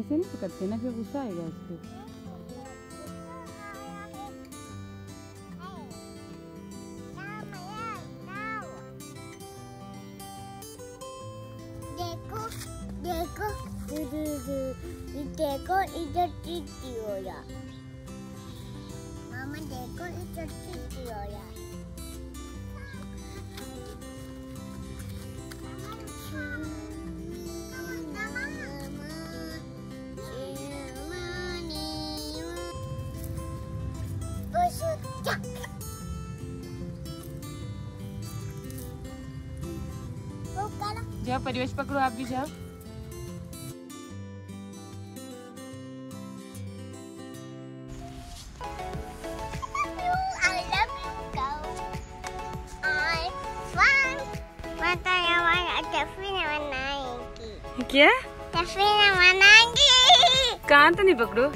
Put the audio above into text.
ऐसे नहीं पकड़ते ना फिर गुस्सा आएगा उसको deko itu titio ya. Mama deko itu titio ya. Busuk. Bukan जाओ परिवेश पकड़ो आप भी जाओ I क्या? मनाएँगे तो नहीं पकड़ो?